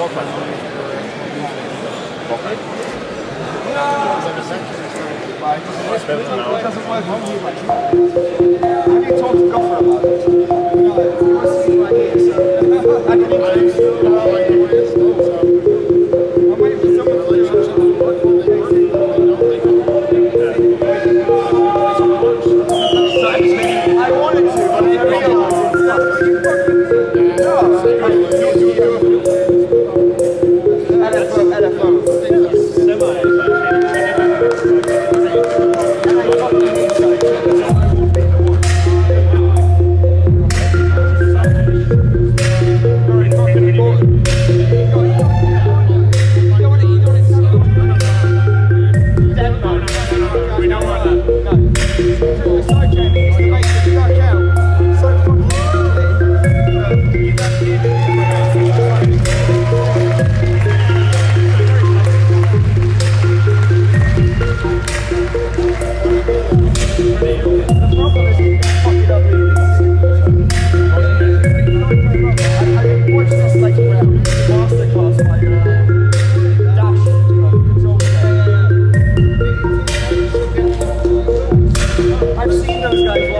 yeah Vorfahrt? Ja. Seen those guys